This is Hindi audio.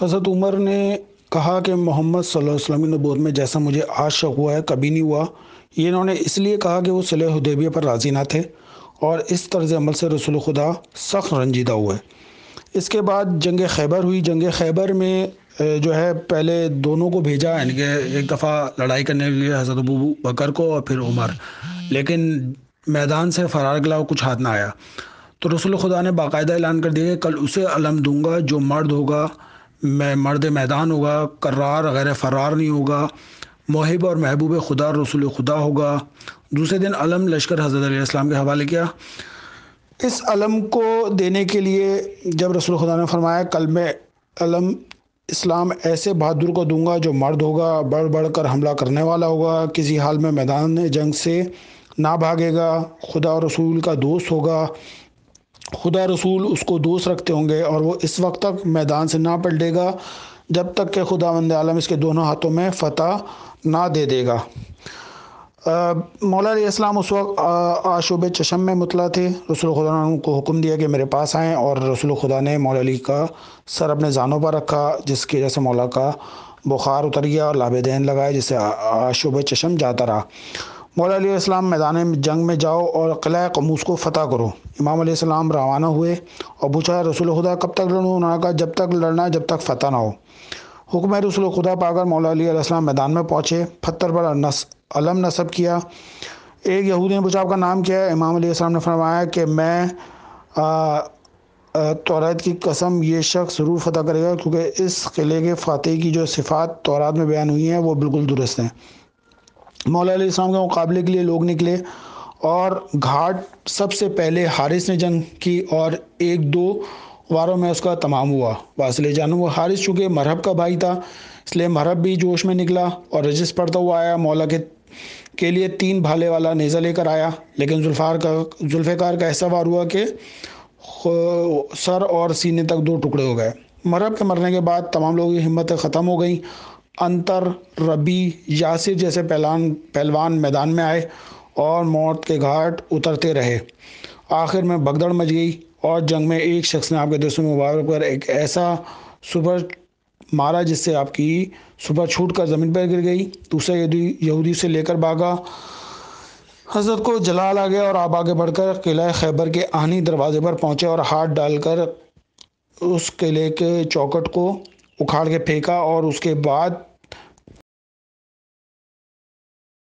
हज़रत उमर ने कहा कि मोहम्मद वसल्लम की में जैसा मुझे आज शक हुआ है, कभी नहीं हुआ। ये इन्होंने इसलिए कहा कि वो सलह हुदैबिया पर राज़ी ना थे और इस तर्ज अमल से रसूल खुदा सख्त रंजीदा हुए। इसके बाद जंग खैबर हुई। जंग खैबर में जो है, पहले दोनों को भेजा, यानी कि एक दफ़ा लड़ाई करने के लिए हज़रत अबू बकर को और फिर उमर। लेकिन मैदान से फरार गला कुछ हाथ ना आया। तो रसूल खुदा ने बाकायदा ऐलान कर दिया कि कल उसे अलम दूँगा, जो मर्द होगा मैं मर्द मैदान होगा, करार, गैर फरार नहीं होगा, महब और महबूब खुदा, रसूल खुदा होगा। दूसरे दिन अलम लश्कर हज़रत इस्लाम के हवाले किया। इस अलम को देने के लिए जब रसूल खुदा ने फरमाया कल मैं अलम इस्लाम ऐसे बहादुर को दूँगा जो मर्द होगा बढ़ बढ़ कर हमला करने वाला होगा, किसी हाल में मैदान जंग से ना भागेगा, खुदा रसूल का दोस्त होगा खुदा रसूल उसको दोस्त रखते होंगे और वो इस वक्त तक मैदान से ना पलटेगा, जब तक कि खुदा मंद आलम इसके दोनों हाथों में फ़तह ना दे देगा। मौला इस्लाम उस वक्त आशुब चशम में मुतला थे। रसूल खुदा ने उनको हुक्म दिया कि मेरे पास आएँ और रसूल खुदा ने मौला का सर अपने जानों पर रखा, जिसकी वजह से मौला का बुखार उतर गया और लाभदेन लगाए, जिससे आशुब चशम जाता रहा। मौला इस्लाम मैदान जंग में जाओ और किला कमूस को फ़तह करो। इमाम सलाम रवाना हुए और पूछा, रसूल खुदा कब तक लड़ूँ? उन्होंने कहा, जब तक लड़ना जब तक फ़तह ना हो। हुक्म रसूल खुदा पाकर मौलाम मैदान में पहुँचे, पत्थर पर नस, अलम नसब किया। एक यहूदी ने पूछा, आपका नाम क्या है? इमाम ने फरमाया कि मैं तौरात की कसम ये शख्स ज़रूर फतह करेगा, क्योंकि इस किले के फ़ातह की जो सिफ़ात तौरात में बयान हुई हैं, वो बिल्कुल दुरुस्त हैं। मौला इस्लाम के मुकाबले के लिए लोग निकले और घाट सबसे पहले हारिस ने जंग की और एक दो वारों में उसका तमाम हुआ, वासिल जानू। वो हारिस चूँकि मरहब का भाई था, इसलिए मरहब भी जोश में निकला और रजिस पढ़ता हुआ आया। मौला के के लिए तीन भाले वाला नेज़ा लेकर आया, लेकिन जुल्फ़ार का जुल्फ़ार का ऐसा वार हुआ कि सर और सीने तक दो टुकड़े हो गए। मरहब के मरने के बाद तमाम लोगों की हिम्मतें ख़त्म हो गई अंतर रबी यासिर जैसे पहलान, पहलवान मैदान में आए और मौत के घाट उतरते रहे। आखिर में भगदड़ मच गई और जंग में एक शख्स ने आपके दोस्तों मुबारक पर एक ऐसा सुपर मारा जिससे आपकी सुबह छूट कर ज़मीन पर गिर गई। दूसरा यहूदी से लेकर भागा हज़रत को जलाल आ गया और आप आगे बढ़कर किला खैबर के आनी दरवाजे पर पहुँचे और हाथ डालकर उस किले के चौकट को उखाड़ के फेंका और उसके बाद